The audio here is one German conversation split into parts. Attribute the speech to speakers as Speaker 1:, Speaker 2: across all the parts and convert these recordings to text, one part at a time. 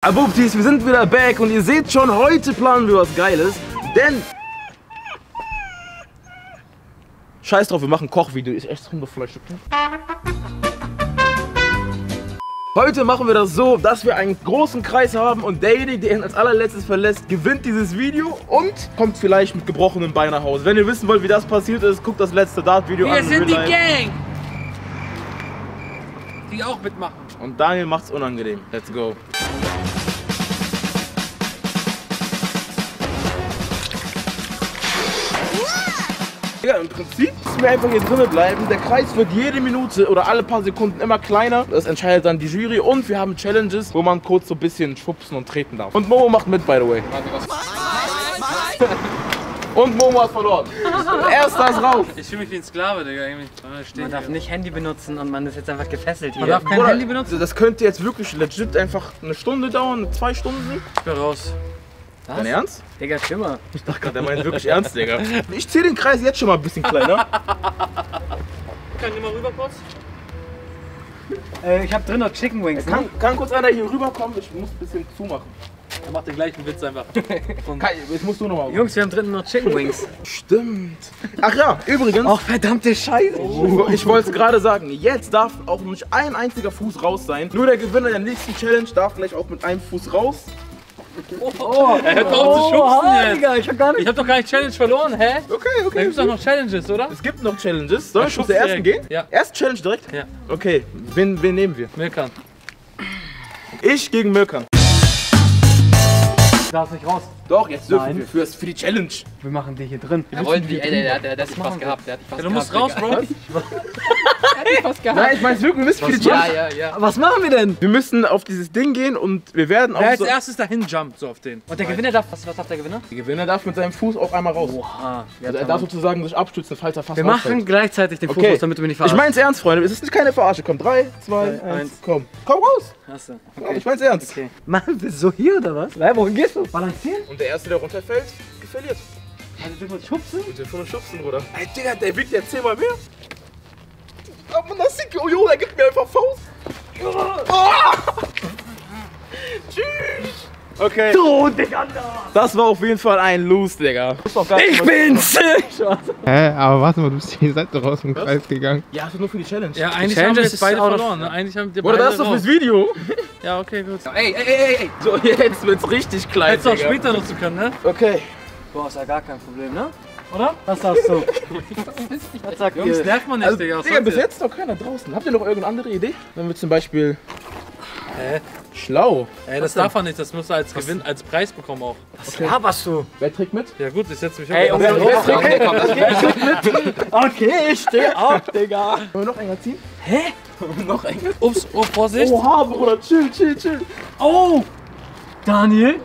Speaker 1: Abubtis, wir sind wieder back und ihr seht schon, heute planen wir was Geiles, denn... Scheiß drauf, wir machen ein Kochvideo, ist echt Hundefleisch. Heute machen wir das so, dass wir einen großen Kreis haben und derjenige, der ihn als allerletztes verlässt, gewinnt dieses Video und kommt vielleicht mit gebrochenem Bein nach Hause. Wenn ihr wissen wollt, wie das passiert ist, guckt das letzte Dart-Video an.
Speaker 2: Wir sind die. Gang! Die auch mitmachen.
Speaker 1: Und Daniel macht's unangenehm. Let's go. Ja, im Prinzip müssen wir einfach hier drinnen bleiben. Der Kreis wird jede Minute oder alle paar Sekunden immer kleiner. Das entscheidet dann die Jury. Und wir haben Challenges, wo man kurz so ein bisschen schubsen und treten darf. Und Momo macht mit, by the way. Und Momo hat verloren. Erster ist raus.
Speaker 2: Ich fühle mich wie ein Sklave, Digga. Irgendwie. Ah,
Speaker 3: Man darf
Speaker 2: hier.
Speaker 3: nicht Handy benutzen und man ist jetzt einfach gefesselt hier.
Speaker 2: Man darf kein Handy benutzen.
Speaker 1: Das könnte jetzt wirklich legit einfach eine Stunde dauern, zwei Stunden.
Speaker 2: Ich bin raus.
Speaker 1: Dein Ernst?
Speaker 3: Digga, schimmer.
Speaker 1: Ich dachte gerade, der meint wirklich ernst, Digga. Ich ziehe den Kreis jetzt schon mal ein bisschen kleiner.
Speaker 2: Kann ich mal rüber kurz?
Speaker 3: Äh, ich hab drin noch Chicken Wings. Ne?
Speaker 1: Kann, kann kurz einer hier rüberkommen? Ich muss ein bisschen zumachen.
Speaker 2: Er macht den gleichen Witz einfach.
Speaker 1: Kai, jetzt musst du nochmal.
Speaker 3: Jungs, wir haben drinnen noch Chicken Wings.
Speaker 1: Stimmt. Ach ja, übrigens.
Speaker 3: Ach, verdammte Scheiße.
Speaker 1: Ich wollte es gerade sagen, jetzt darf auch nicht ein einziger Fuß raus sein. Nur der Gewinner der nächsten Challenge darf gleich auch mit einem Fuß raus.
Speaker 2: Er hört auf zu schubsen jetzt.
Speaker 3: Digga, ich hab gar nicht.
Speaker 2: Ich hab doch gar nicht Challenge verloren, hä?
Speaker 1: Okay,
Speaker 2: Da
Speaker 1: okay.
Speaker 2: gibt's doch noch Challenges, oder?
Speaker 1: Es gibt noch Challenges. Soll ich
Speaker 2: schubst
Speaker 1: zur ersten gehen?
Speaker 2: Ja.
Speaker 1: Erst Challenge direkt?
Speaker 2: Ja.
Speaker 1: Okay, wen, wen nehmen wir?
Speaker 2: Mirkan.
Speaker 1: Ich gegen Mirkan.
Speaker 3: Du darfst nicht raus.
Speaker 1: Doch, jetzt dürfen
Speaker 3: Nein.
Speaker 1: wir für, für die Challenge.
Speaker 3: Wir machen die hier drin.
Speaker 4: Er wollte die, ey, der, der, der, der hat dich fast gehabt. Der hat dich fast
Speaker 2: Ja, du musst
Speaker 4: gehabt,
Speaker 2: raus, Bro.
Speaker 1: Nein, ich meine wirklich, wir müssen die Challenge.
Speaker 4: Ja, ja, ja.
Speaker 3: Was machen wir denn?
Speaker 1: Wir müssen auf dieses Ding gehen und wir werden
Speaker 2: Wer
Speaker 1: auch
Speaker 2: als
Speaker 1: so
Speaker 2: erstes dahin jumpt, so auf den.
Speaker 3: Und der Gewinner darf. Was, was darf der Gewinner?
Speaker 1: Der Gewinner darf mit seinem Fuß auch einmal raus.
Speaker 3: Oha.
Speaker 1: Also er darf sozusagen sich abstützen, falls er fast
Speaker 3: wir
Speaker 1: rausfällt.
Speaker 3: machen gleichzeitig den Fokus,
Speaker 1: Okay.
Speaker 3: damit du mich nicht
Speaker 1: Ich
Speaker 3: verarschst.
Speaker 1: mein's ernst, Freunde. Es ist keine Verarsche. Komm, 3, 2,
Speaker 3: Drei,
Speaker 1: 1,
Speaker 3: eins.
Speaker 1: komm. Komm raus.
Speaker 3: Achso.
Speaker 1: Ich mein's ernst.
Speaker 3: Okay. Machen wir so hier oder was? Nein, wohin gehst du? Balancieren?
Speaker 1: Und der Erste, der runterfällt, verliert.
Speaker 3: Also du musst schubsen?
Speaker 1: Und der von Schubsen, Bruder. Ey, Digga, der wiegt ja zehnmal mehr. Oh, Mann, das sieht... Oh, jo, der gibt mir einfach Faust. Oh! Tschüss. Okay.
Speaker 3: So, Digga,
Speaker 1: Das war auf jeden Fall ein Lose, Digga.
Speaker 3: Ich bin's!
Speaker 5: Hä, aber warte mal, du bist die Seite raus im Kreis gegangen.
Speaker 1: Ja, das ist nur für die Challenge.
Speaker 2: Ja, eigentlich
Speaker 3: Challenges
Speaker 2: haben wir jetzt
Speaker 3: ist
Speaker 2: beide verloren. Ne? Eigentlich haben wir
Speaker 1: Oder das ist doch fürs Video.
Speaker 2: Ja, okay, gut.
Speaker 4: Ey, ey, ey, ey.
Speaker 1: So, jetzt wird's richtig klein,
Speaker 2: Hättest du auch später nutzen können, ne?
Speaker 1: Okay.
Speaker 3: Boah, ist ja gar kein Problem, ne? Oder? Was sagst du? Was sagt
Speaker 2: Jungs,
Speaker 3: ihr?
Speaker 2: nervt man nicht,
Speaker 1: Also,
Speaker 2: Digga.
Speaker 1: Digga, bis
Speaker 2: jetzt?
Speaker 1: noch keiner draußen. Habt ihr noch irgendeine andere Idee? Wenn wir zum Beispiel...
Speaker 2: Hä?
Speaker 1: Schlau.
Speaker 2: Ey, das darf man nicht. Das musst du als Gewinn, als Preis bekommen auch.
Speaker 3: Was laberst du?
Speaker 1: Wer trägt mit?
Speaker 2: Ja gut, ich setze mich
Speaker 3: Ey,
Speaker 2: auf.
Speaker 4: Okay, okay, komm, das
Speaker 3: Okay, ich steh auf, Digga.
Speaker 1: Wollen wir noch enger ziehen?
Speaker 3: Hä?
Speaker 1: noch enger?
Speaker 2: Ups, oh, Vorsicht.
Speaker 1: Oha, Bruder, chill, chill, chill.
Speaker 3: Oh! Daniel?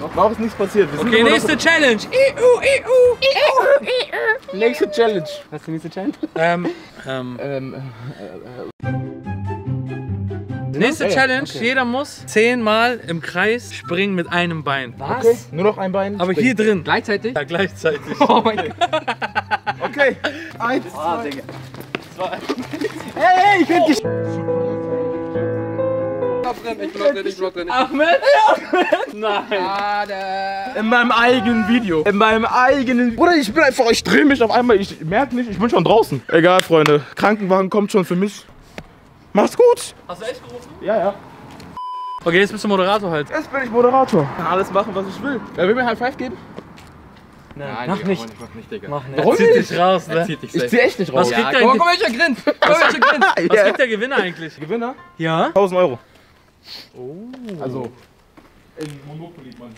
Speaker 1: Noch ist nichts passiert. Wir sind
Speaker 2: Okay, nächste Challenge. Iu, iu.
Speaker 1: Nächste Challenge.
Speaker 3: Was ist die nächste Challenge?
Speaker 2: Ähm, ähm,
Speaker 1: Ähm,
Speaker 2: nächste
Speaker 1: Ja, ja,
Speaker 2: Challenge.
Speaker 1: okay.
Speaker 2: Jeder muss zehnmal im Kreis springen mit einem Bein.
Speaker 3: Was?
Speaker 1: okay, nur noch ein Bein.
Speaker 2: Aber hier drin.
Speaker 4: Gleichzeitig?
Speaker 2: Ja, gleichzeitig.
Speaker 4: Oh mein Gott.
Speaker 1: Okay. Eins,
Speaker 3: Ah,
Speaker 1: zwei.
Speaker 3: Digga. Ey, ey, ich bin gesch...
Speaker 4: Ich bin drin, ich bin noch drin, ich bin noch drin.
Speaker 2: Ahmed? Nein.
Speaker 4: Der.
Speaker 1: In meinem eigenen Video. In meinem eigenen. Bruder, ich bin einfach, ich drehe mich auf einmal. Ich merke nicht, ich bin schon draußen. Egal, Freunde. Krankenwagen kommt schon für mich. Macht's gut.
Speaker 2: Hast du echt gerufen?
Speaker 1: Ja, ja.
Speaker 2: Okay, jetzt bist du Moderator halt.
Speaker 1: Jetzt bin ich Moderator. Kann alles machen, was ich will. Wer will mir High Five geben?
Speaker 4: Nein,
Speaker 3: Mach
Speaker 4: Digga,
Speaker 3: nicht.
Speaker 4: Ich mach nicht, Digga.
Speaker 3: Mach nicht.
Speaker 1: Warum
Speaker 2: Zieht
Speaker 1: nicht?
Speaker 2: dich raus, ne?
Speaker 4: Zieht dich
Speaker 1: Ich zieh echt nicht raus.
Speaker 2: Was
Speaker 4: Ja,
Speaker 2: kriegt der
Speaker 4: guck, welcher grinnt. Guck, welcher grinnt.
Speaker 2: Was kriegt der Gewinner eigentlich?
Speaker 1: Gewinner?
Speaker 3: Ja?
Speaker 1: 1000 Euro. Oh. Also. In Monopoly, Mann.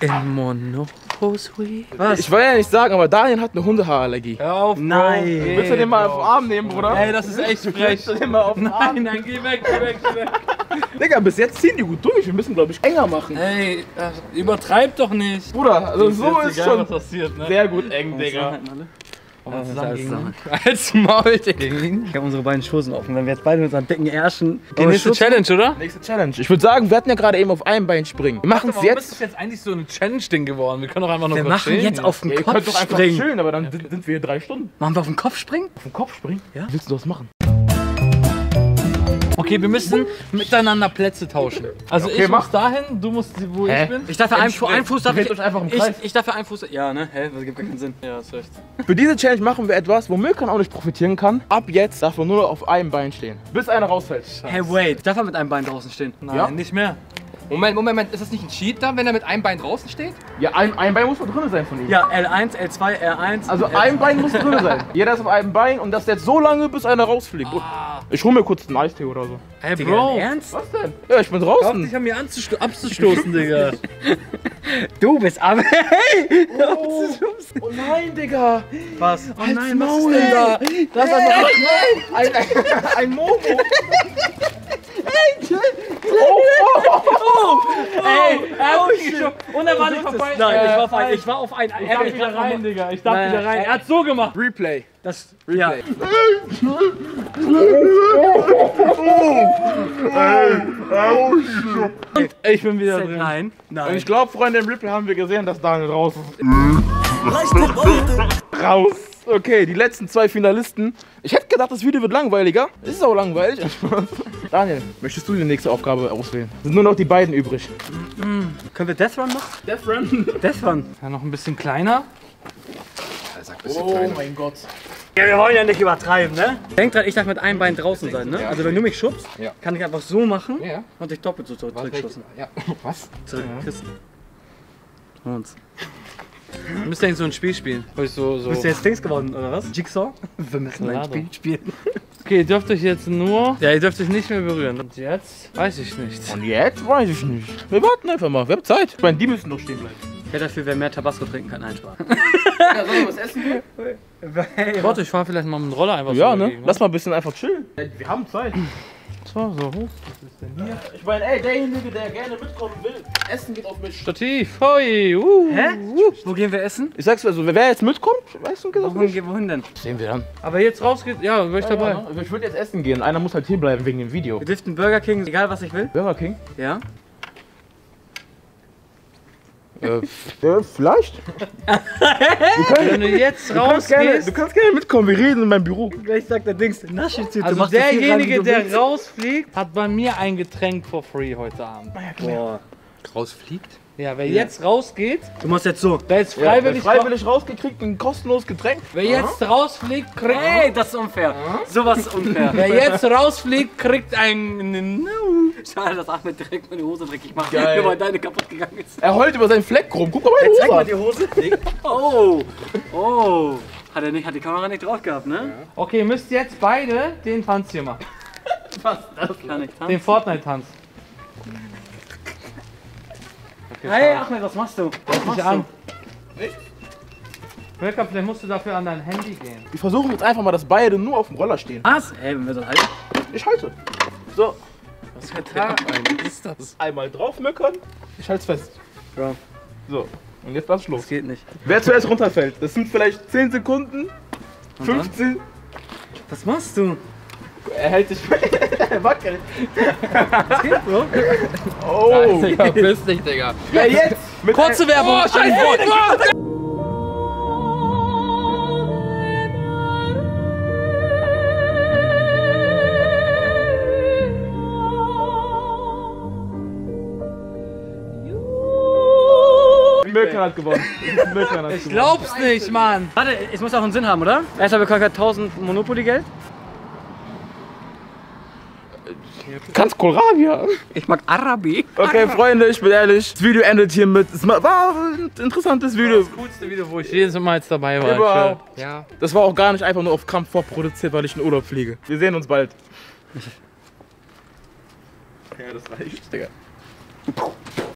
Speaker 2: In Monopoly.
Speaker 3: Was?
Speaker 1: Ich will ja nicht sagen, aber Daniel hat eine Hundehaarallergie.
Speaker 2: Hör auf, Bro.
Speaker 3: Nein.
Speaker 1: Willst du den mal auf den Arm nehmen, Bruder?
Speaker 2: Ey, das ist echt frech.
Speaker 1: Willst du den mal auf den Arm
Speaker 2: Nein, nein, geh weg, geh weg, geh weg.
Speaker 1: Digga, bis jetzt ziehen die gut durch. Wir müssen, glaube ich, enger machen.
Speaker 2: Ey, äh, übertreib doch nicht.
Speaker 1: Bruder, also so
Speaker 2: jetzt
Speaker 1: ist
Speaker 2: egal,
Speaker 1: schon
Speaker 2: was passiert, ne?
Speaker 1: sehr gut eng, Digga.
Speaker 3: Wollen wir zusammen gegen ihn?
Speaker 2: Als Maul, Digga.
Speaker 3: Ich habe unsere beiden Schosen offen. Wenn wir jetzt beide mit unseren dicken Ärschen...
Speaker 2: Die nächste Challenge, oder?
Speaker 1: Nächste Challenge. Ich würde sagen, wir hatten ja gerade eben auf einem Bein springen. Wir machen es
Speaker 2: Warum ist
Speaker 1: jetzt.
Speaker 2: das jetzt eigentlich so ein Challenge-Ding geworden? Wir können doch einfach nur
Speaker 3: Wir
Speaker 2: kurz
Speaker 3: machen jetzt auf den
Speaker 1: Ja, ihr könnt
Speaker 3: Kopf
Speaker 1: doch einfach
Speaker 3: springen.
Speaker 1: chillen, aber dann sind sind wir hier drei Stunden.
Speaker 3: Machen wir auf den Kopf springen?
Speaker 1: Auf den Kopf springen?
Speaker 3: Ja.
Speaker 1: Willst du das machen?
Speaker 2: Okay, wir müssen miteinander Plätze tauschen. Also
Speaker 1: Okay,
Speaker 2: ich
Speaker 1: mach.
Speaker 2: muss dahin, du musst wo
Speaker 1: Hä?
Speaker 2: ich bin.
Speaker 3: Ich darf für einen, Fu einen Fuß darf ich,
Speaker 1: euch einfach im
Speaker 3: ich,
Speaker 1: Kreis.
Speaker 3: ich darf für einen Fuß. Ja, ne? Hä? Das gibt gar keinen Sinn. Ja, hast recht.
Speaker 1: Für diese Challenge machen wir etwas, wo Mirkan auch nicht profitieren kann. Ab jetzt darf man nur noch auf einem Bein stehen. Bis einer rausfällt.
Speaker 3: Hey, wait. Darf er mit einem Bein draußen stehen?
Speaker 2: Nein,
Speaker 1: Ja.
Speaker 2: nicht mehr.
Speaker 4: Moment, Moment, Moment. Ist das nicht ein Cheat dann, wenn er mit einem Bein draußen steht?
Speaker 1: Ja, ein, ein Bein muss noch drin sein von ihm.
Speaker 3: Ja, L1, L2, R1.
Speaker 1: Also
Speaker 3: L2.
Speaker 1: ein Bein muss drin sein. Jeder ist auf einem Bein und das jetzt so lange, bis einer rausfliegt. Ich hol mir kurz einen Eistee oder so.
Speaker 2: Hey
Speaker 3: Digga,
Speaker 2: Bro,
Speaker 3: Ernst?
Speaker 1: Was denn? Ja, ich bin draußen.
Speaker 2: dich an mir anzusto abzustoßen, Digga.
Speaker 3: Du bist aber. Hey!
Speaker 1: Oh, oh nein, Digga.
Speaker 3: Was?
Speaker 2: Oh nein, was
Speaker 1: Maul.
Speaker 2: ist denn da?
Speaker 1: Das ist einfach ein, ein, ein Momo.
Speaker 3: Ey, er hat mich schon. Und er war. Nein, ich war auf ein. Ich war auf ein.
Speaker 2: Ich darf wieder rein, Digga. Ich darf wieder rein. Er hat so gemacht.
Speaker 1: Replay.
Speaker 3: Das. Ja.
Speaker 2: Ich bin wieder drin.
Speaker 3: Nein.
Speaker 1: Und
Speaker 3: Nein.
Speaker 1: ich glaube, Freunde, im Replay haben wir gesehen, dass Daniel raus ist. raus. Okay, die letzten zwei Finalisten. Ich hätte gedacht, das Video wird langweiliger. Ist auch langweilig. Daniel, möchtest du die nächste Aufgabe auswählen? Sind nur noch die beiden übrig.
Speaker 3: Können wir Death Run noch?
Speaker 1: Death Run.
Speaker 3: Death Run.
Speaker 2: Ja, noch ein bisschen kleiner.
Speaker 1: Oh mein Gott.
Speaker 3: Ja, wir wollen ja nicht übertreiben, ne? Denk dran, ich darf mit einem Bein draußen sein, ne? Also wenn du mich schubst,
Speaker 4: Ja.
Speaker 3: kann ich einfach so machen
Speaker 4: Ja.
Speaker 3: und dich doppelt so zurück- zurückschubsen.
Speaker 4: Ja. Was?
Speaker 3: Zurück. Küssen. Uns.
Speaker 2: Wir müssen eigentlich so ein Spiel spielen. Ich so, so.
Speaker 3: Bist du jetzt Dings geworden, oder was? Jigsaw? Wir müssen ein Spiel spielen.
Speaker 2: Okay, ihr dürft euch jetzt nur. Ja, ihr dürft euch nicht mehr berühren. Und jetzt? Weiß ich nicht.
Speaker 1: Und jetzt weiß ich nicht. Wir warten einfach mal. Wir haben Zeit. Ich meine, die müssen noch stehen bleiben.
Speaker 3: Ja, dafür, wer mehr Tabasco trinken kann, nein, Spaß.
Speaker 1: Ja, sollen wir was essen?
Speaker 2: Warte, ich fahr vielleicht mal mit dem Roller einfach
Speaker 1: Ja,
Speaker 2: so
Speaker 1: ne?
Speaker 2: dagegen,
Speaker 1: Lass mal ein bisschen einfach chillen. Wir haben Zeit.
Speaker 2: So, so hoch.
Speaker 1: Ich meine, ey, derjenige, der gerne mitkommen will, Essen geht auf mich.
Speaker 2: Stativ. Hoi. Uh.
Speaker 3: Hä? Wo gehen wir essen?
Speaker 1: Ich sag's also, wer jetzt mitkommt, weißt du, geht auf mich.
Speaker 3: Wohin, wohin denn?
Speaker 1: Sehen wir dann.
Speaker 2: Aber jetzt raus geht. Ja, wäre ich dabei.
Speaker 1: Ja, ne? Ich würde jetzt essen gehen. Einer muss halt hier bleiben wegen dem Video.
Speaker 3: Wir dürften Burger King, egal was ich will.
Speaker 1: Burger King?
Speaker 3: Ja?
Speaker 1: Äh, ja, vielleicht.
Speaker 2: Wenn du jetzt
Speaker 1: kannst, gerne,
Speaker 2: rausgehst.
Speaker 1: du kannst gerne mitkommen, wir reden in meinem Büro.
Speaker 3: Vielleicht sagt der Dings, Naschitüte,
Speaker 2: Also derjenige, der
Speaker 3: willst.
Speaker 2: rausfliegt, hat bei mir ein Getränk for free heute Abend.
Speaker 3: Boah.
Speaker 4: Rausfliegt?
Speaker 2: Ja, wer jetzt rausgeht,
Speaker 3: Du machst jetzt so.
Speaker 2: der ist
Speaker 1: Ja,
Speaker 2: freiwillig.
Speaker 1: freiwillig rausgekriegt, ein kostenloses Getränk.
Speaker 2: Wer jetzt rausfliegt, kriegt.
Speaker 3: Ey, das ist unfair. Sowas ist unfair.
Speaker 2: Wer jetzt rausfliegt, kriegt ein.
Speaker 3: Schade, dass Ahmed direkt meine Hose dreckig macht,
Speaker 1: Geil.
Speaker 3: nur weil deine kaputt gegangen ist.
Speaker 1: Er heult über seinen Fleck rum. Guck mal meine
Speaker 3: Zeig mal
Speaker 1: Hose
Speaker 3: die Hose. Oh, oh. Hat, er nicht, hat die Kamera nicht drauf gehabt, ne?
Speaker 2: Okay, ihr müsst jetzt beide den Tanz hier machen.
Speaker 3: Kann ich
Speaker 2: Den Fortnite-Tanz.
Speaker 3: Hey, Ahmed, was machst du? Was
Speaker 2: Dich
Speaker 3: machst
Speaker 2: an. Welcome, vielleicht musst du dafür an dein Handy gehen.
Speaker 1: Wir versuchen jetzt einfach mal, dass beide nur auf dem Roller stehen.
Speaker 3: Was? Ey, wenn wir das halten.
Speaker 1: Ich halte. So,
Speaker 2: Was für Tag?
Speaker 4: Was ist das?
Speaker 1: einmal drauf möckern. Ich halte es fest.
Speaker 3: Ja.
Speaker 1: So, und jetzt lass los.
Speaker 3: Das geht nicht.
Speaker 1: Wer zuerst runterfällt, das sind vielleicht 10 Sekunden, 15.
Speaker 3: Was machst du?
Speaker 1: Er hält sich er wackelt.
Speaker 3: Das geht so?
Speaker 1: Oh,
Speaker 4: Verpiss dich, Digga.
Speaker 1: ja, jetzt. Mit
Speaker 2: Kurze Werbung.
Speaker 4: Oh, scheiße!
Speaker 1: Möckern hat gewonnen. Möckern hat
Speaker 2: Ich
Speaker 1: gewonnen.
Speaker 2: glaub's nicht, Mann.
Speaker 3: Warte, es muss auch einen Sinn haben, oder? Erstmal bekommt er 1000 Monopoly-Geld.
Speaker 1: Kannst Kohlrabi
Speaker 3: Ich mag Arabi.
Speaker 1: Okay, Freunde, ich bin ehrlich. Das Video endet hiermit. Es war ein interessantes Video.
Speaker 2: Das coolste Video, wo ich jedes Mal jetzt dabei war.
Speaker 1: Überhaupt.
Speaker 4: Ja.
Speaker 1: Das war auch gar nicht einfach nur auf Kampf vorproduziert, weil ich in Urlaub fliege. Wir sehen uns bald. Ja, das reicht, Digga.